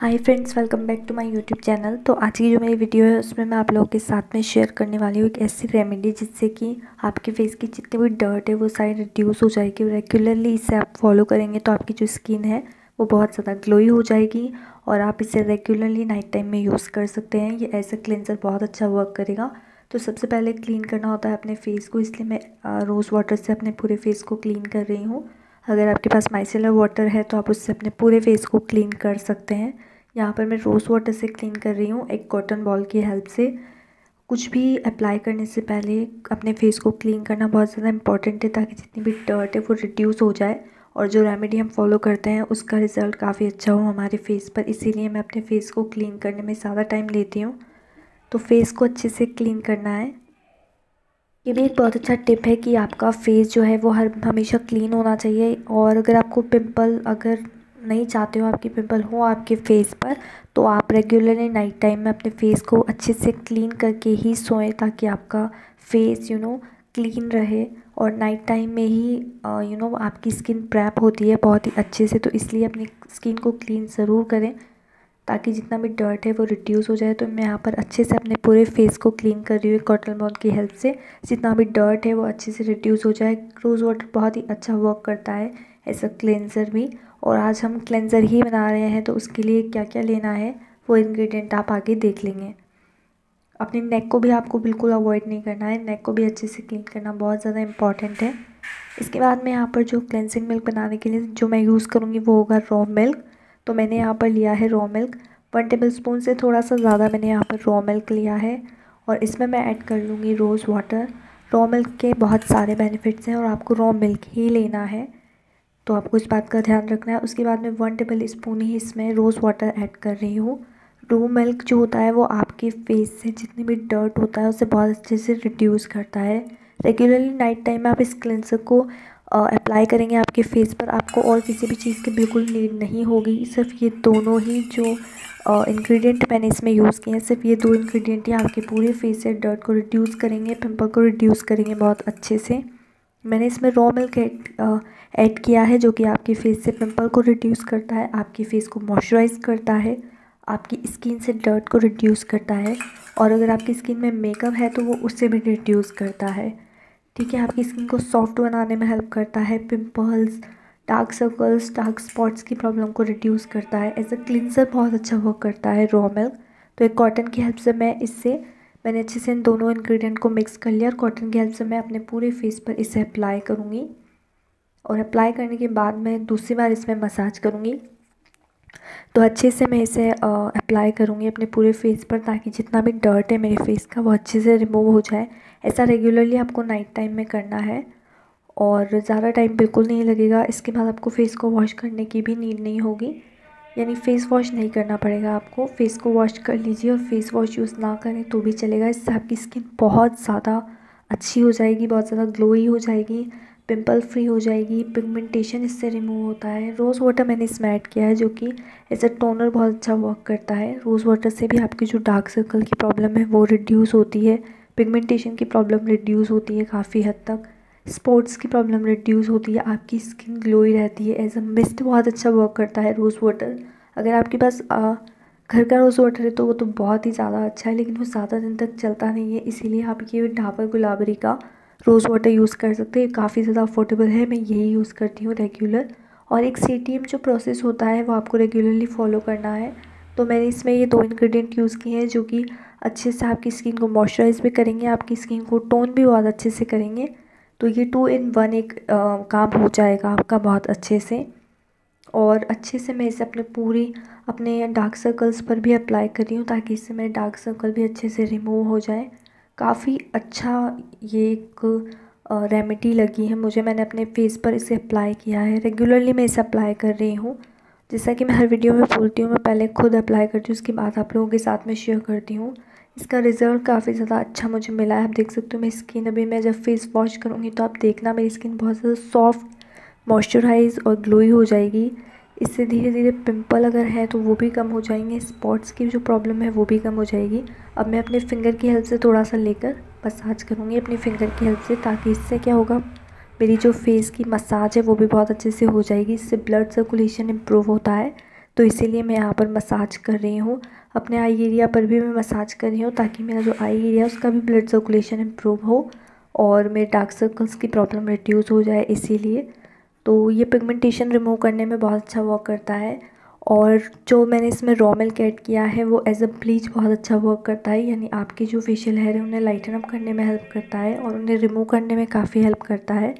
Hi friends welcome back to my YouTube channel तो आज की जो मेरी वीडियो है, उसमें मैं आप लोगों के साथ में शेयर करने वाली हूँ एक ऐसी रेमेडी जिससे कि आपके फेस की जितनी भी डर्ट है, वो सारी रिड्यूस हो जाएगी रेगुलरली इसे आप फॉलो करेंगे तो आपकी जो स्किन है, वो बहुत ज़्यादा ग्लोई हो जाएगी और आप इसे रेगुलरली नाइट टाइम में यूज़ कर सकते हैं। ये ऐसा क्लिनज़र बहुत अच्छा वर्क करेगा। तो सबसे पहले क्लीन करना होता है अपने फेस को, इसलिए मैं रोज़ वाटर से अपने पूरे फेस को क्लीन कर रही हूँ। अगर आपके पास माइसेलर वाटर है तो आप उससे अपने पूरे फेस को क्लीन कर सकते हैं। यहाँ पर मैं रोज़ वाटर से क्लीन कर रही हूँ, एक कॉटन बॉल की हेल्प से। कुछ भी अप्लाई करने से पहले अपने फेस को क्लीन करना बहुत ज़्यादा इंपॉर्टेंट है, ताकि जितनी भी डर्ट है, वो रिड्यूस हो जाए। और जो रेमेडी हम फॉलो करते हैं, उसका रिज़ल्ट काफ़ी अच्छा हो हमारे फेस पर। इसीलिए मैं अपने फेस को क्लीन करने में ज़्यादा टाइम लेती हूँ। तो फेस को अच्छे से क्लीन करना है। ये भी एक बहुत अच्छा टिप है कि आपका फेस जो है वो हर, हमेशा क्लीन होना चाहिए और अगर आपको पिंपल अगर नहीं चाहते हो आपकी पिंपल हो आपके फेस पर तो आप रेगुलरली नाइट टाइम में अपने फेस को अच्छे से क्लीन करके ही सोएँ ताकि आपका फेस यू नो क्लीन रहे और नाइट टाइम में ही यू नो आपकी स्किन प्रैप होती है बहुत ही अच्छे से तो इसलिए अपनी स्किन को क्लीन ज़रूर करें। ताकि जितना भी डर्ट है वो रिड्यूस हो जाए तो मैं यहाँ पर अच्छे से अपने पूरे फेस को क्लीन कर रही हूँ कॉटन बॉल की हेल्प से। जितना भी डर्ट है वो अच्छे से रिड्यूस हो जाए। रोज़ वाटर बहुत ही अच्छा वर्क करता है ऐसा क्लेंज़र भी। और आज हम क्लेंज़र ही बना रहे हैं तो उसके लिए क्या क्या लेना है, वो इन्ग्रीडियंट आप आगे देख लेंगे। अपने नेक को भी आपको बिल्कुल अवॉइड नहीं करना है। नेक को भी अच्छे से क्लीन करना बहुत ज़्यादा इंपॉर्टेंट है। इसके बाद मैं यहाँ पर जो क्लेंजिंग मिल्क बनाने के लिए, जो मैं यूज़ करूँगी, वो होगा रॉ मिल्क तो मैंने यहाँ पर लिया है raw milk one tablespoon से थोड़ा सा ज़्यादा मैंने यहाँ पर रॉ मिल्क लिया है। और इसमें मैं ऐड कर लूँगी रोज़ वाटर रॉ मिल्क के बहुत सारे बेनिफिट्स हैं और आपको रॉ मिल्क ही लेना है। तो आपको इस बात का ध्यान रखना है। उसके बाद में वन टेबल स्पून ही इसमें रोज़ वाटर ऐड कर रही हूँ। रो मिल्क जो होता है वो आपके फेस से जितनी भी डर्ट होता है, उसे बहुत अच्छे से रिड्यूस करता है। रेगुलरली नाइट टाइम में आप इस क्लेंसर को अप्लाई करेंगे आपके फेस पर, आपको और किसी भी चीज़ की बिल्कुल नीड नहीं होगी। सिर्फ़ ये दोनों ही जो इंग्रेडिएंट मैंने इसमें यूज़ किए हैं, सिर्फ़ ये दो इंग्रेडिएंट ही आपके पूरे फेस से डर्ट को रिड्यूस करेंगे पिंपल को रिड्यूस करेंगे बहुत अच्छे से। मैंने इसमें रॉ मिल्क ऐड किया है, जो कि आपके फेस से पिंपल को रिड्यूस करता है, आपके फेस को मॉइस्चराइज करता है, आपकी स्किन से डर्ट को रिड्यूस करता है, और अगर आपकी स्किन में मेकअप है तो वो उससे भी रिड्यूस करता है। ठीक है, आपकी स्किन को सॉफ्ट बनाने में हेल्प करता है pimples dark circles dark spots की प्रॉब्लम को रिड्यूस करता है एज अ क्लिनजर बहुत अच्छा वर्क करता है रॉ मिल्क तो एक कॉटन की हेल्प से मैं इससे, मैंने अच्छे से इन दोनों इंग्रेडिएंट को मिक्स कर लिया और कॉटन की हेल्प से मैं अपने पूरे फेस पर इसे अप्लाई करूँगी. और अप्लाई करने के बाद मैं दूसरी बार इसमें मसाज करूँगी. तो अच्छे से मैं इसे अप्लाई करूँगी अपने पूरे फेस पर ताकि जितना भी डर्ट है मेरे फेस का वो अच्छे से रिमूव हो जाए। ऐसा रेगुलरली आपको नाइट टाइम में करना है और ज़्यादा टाइम बिल्कुल नहीं लगेगा। इसके बाद आपको फेस को वॉश करने की भी नीड नहीं होगी। यानी फ़ेस वॉश नहीं करना पड़ेगा आपको। फ़ेस को वॉश कर लीजिए और फेस वॉश यूज़ ना करें तो भी चलेगा। इससे आपकी स्किन बहुत ज़्यादा अच्छी हो जाएगी, बहुत ज़्यादा ग्लोई हो जाएगी। पिंपल फ्री हो जाएगी पिगमेंटेशन इससे रिमूव होता है। रोज़ वाटर मैंने इसमें ऐड किया है जो कि एज अ टोनर बहुत अच्छा वर्क करता है। रोज़ वाटर से भी आपकी जो डार्क सर्कल की प्रॉब्लम है वो रिड्यूस होती है। पिगमेंटेशन की प्रॉब्लम रिड्यूस होती है काफ़ी हद तक। स्पॉट्स की प्रॉब्लम रिड्यूस होती है। आपकी स्किन ग्लोई रहती है। एज अ मिस्ट बहुत अच्छा वर्क करता है रोज़ वाटर अगर आपके पास घर का रोज़ वाटर है तो वो तो बहुत ही ज़्यादा अच्छा है, लेकिन वो ज़्यादा दिन तक चलता नहीं है। इसीलिए आप ये ढाबर गुलाबरी का रोज़ वाटर यूज़ कर सकते हैं। काफ़ी ज़्यादा अफोर्डेबल है मैं यही यूज़ करती हूँ रेगुलर। और एक सीटीएम जो प्रोसेस होता है वो आपको रेगुलरली फॉलो करना है। तो मैंने इसमें ये दो इंग्रेडिएंट यूज़ किए हैं जो कि अच्छे से आपकी स्किन को मॉइस्चराइज भी करेंगे आपकी स्किन को टोन भी बहुत अच्छे से करेंगे। तो ये टू इन वन एक आ, काम हो जाएगा आपका बहुत अच्छे से। और अच्छे से मैं इसे अपने पूरी अपने डार्क सर्कल्स पर भी अप्लाई कर रही हूँ ताकि इससे मेरे डार्क सर्कल भी अच्छे से रिमूव हो जाए। काफ़ी अच्छा ये एक रेमेडी लगी है मुझे। मैंने अपने फेस पर इसे अप्लाई किया है। रेगुलरली मैं इसे अप्लाई कर रही हूँ। जैसा कि मैं हर वीडियो में बोलती हूँ, मैं पहले खुद अप्लाई करती हूँ, उसके बाद आप लोगों के साथ में शेयर करती हूँ। इसका रिज़ल्ट काफ़ी ज़्यादा अच्छा मुझे मिला है। आप देख सकते हो मेरी स्किन अभी मैं जब फेस वॉश करूँगी तो आप देखना मेरी स्किन बहुत ज़्यादा सॉफ्ट मॉइस्चराइज और ग्लोई हो जाएगी। इससे धीरे धीरे पिंपल अगर है तो वो भी कम हो जाएँगे। स्पॉट्स की जो प्रॉब्लम है वो भी कम हो जाएगी। अब मैं अपने फिंगर की हेल्प से थोड़ा सा लेकर मसाज करूँगी अपनी फिंगर की हेल्प से, ताकि इससे क्या होगा? मेरी जो फेस की मसाज है वो भी बहुत अच्छे से हो जाएगी। इससे ब्लड सर्कुलेशन इम्प्रूव होता है। तो इसीलिए मैं यहाँ पर मसाज कर रही हूँ। अपने आई एरिया पर भी मैं मसाज कर रही हूँ, ताकि मेरा जो आई एरिया है उसका भी ब्लड सर्कुलेशन इम्प्रूव हो और मेरे डार्क सर्कल्स की प्रॉब्लम रिड्यूस हो जाए। इसीलिए तो ये पिगमेंटेशन रिमूव करने में बहुत अच्छा वर्क करता है। और जो मैंने इसमें रॉ मिल्क ऐड किया है, वो एज अ ब्लीच बहुत अच्छा वर्क करता है, यानी आपकी जो फेशियल हेयर है, उन्हें लाइटन अप करने में हेल्प करता है और उन्हें रिमूव करने में काफ़ी हेल्प करता है।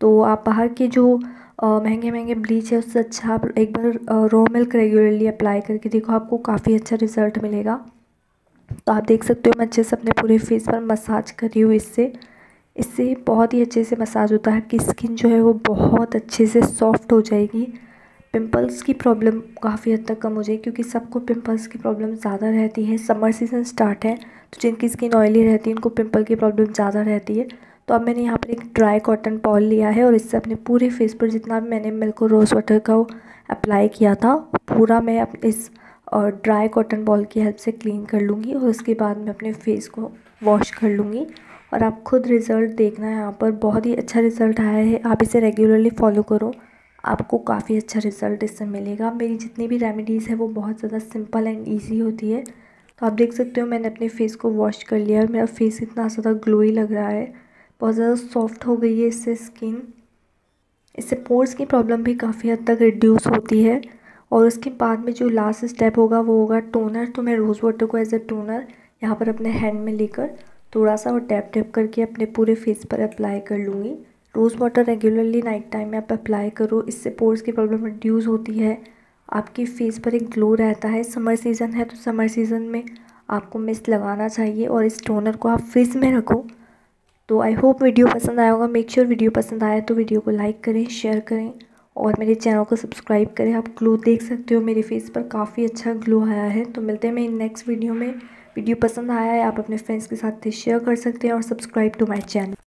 तो आप बाहर के जो महँगे महँगे ब्लीच है, उससे अच्छा आप एक बार रॉ मिल्क रेगुलरली अप्लाई करके देखो, आपको काफ़ी अच्छा रिज़ल्ट मिलेगा। तो आप देख सकते हो, मैं अच्छे से अपने पूरे फेस पर मसाज कर रही हूँ इससे। इससे बहुत ही अच्छे से मसाज होता है, आपकी स्किन जो है वो बहुत अच्छे से सॉफ्ट हो जाएगी। पिंपल्स की प्रॉब्लम काफ़ी हद तक कम हो जाएगी क्योंकि सबको पिंपल्स की प्रॉब्लम ज़्यादा रहती है। समर सीज़न स्टार्ट है तो जिनकी स्किन ऑयली रहती है, उनको पिंपल की प्रॉब्लम ज़्यादा रहती है। तो अब मैंने यहाँ पर एक ड्राई कॉटन पॉल लिया है और इससे अपने पूरे फेस पर जितना भी मैंने मिल्क रोज़ वाटर का अप्लाई किया था, पूरा मैं इस और ड्राई कॉटन बॉल की हेल्प से क्लीन कर लूँगी और उसके बाद मैं अपने फेस को वॉश कर लूँगी। और आप खुद रिज़ल्ट देखना यहाँ पर। बहुत ही अच्छा रिज़ल्ट आया है। आप इसे रेगुलरली फॉलो करो। आपको काफ़ी अच्छा रिज़ल्ट इससे मिलेगा। मेरी जितनी भी रेमेडीज़ है वो बहुत ज़्यादा सिंपल एंड ईजी होती है। तो आप देख सकते हो मैंने अपने फेस को वॉश कर लिया और मेरा फेस इतना ज़्यादा ग्लोई लग रहा है। बहुत ज़्यादा सॉफ्ट हो गई है इससे स्किन इससे पोर्स की प्रॉब्लम भी काफ़ी हद तक रिड्यूस होती है। और उसके बाद में जो लास्ट स्टेप होगा वो होगा टोनर तो मैं रोज़ वाटर को एज ए टोनर यहाँ पर अपने हैंड में लेकर थोड़ा सा और टैप टैप करके अपने पूरे फेस पर अप्लाई कर लूँगी। Rose water regularly night time में आप अप्लाई करो। इससे पोर्स की प्रॉब्लम रिड्यूस होती है। आपकी फेस पर एक ग्लो रहता है। समर सीज़न है तो समर सीज़न में आपको मिस्ट लगाना चाहिए और इस टोनर को आप फ्रिज में रखो। तो आई होप वीडियो पसंद आया होगा। मेक श्योर वीडियो पसंद आया तो वीडियो को लाइक करें शेयर करें और मेरे चैनल को सब्सक्राइब करें। आप ग्लो देख सकते हो। मेरे फेस पर काफ़ी अच्छा ग्लो आया है। तो मिलते हैं मैं नेक्स्ट वीडियो में। वीडियो पसंद आया है, आप अपने फ्रेंड्स के साथ शेयर कर सकते हैं और सब्सक्राइब टू माई चैनल